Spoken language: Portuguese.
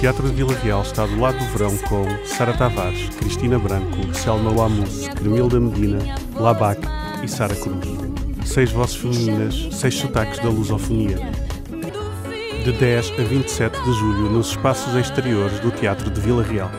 Teatro de Vila Real está do lado do verão com Sara Tavares, Cristina Branco, Selma Lamus, Cremilda Medina, Labac e Sara Cruz. Seis vozes femininas, seis sotaques da lusofonia. De 10 a 27 de julho nos espaços exteriores do Teatro de Vila Real.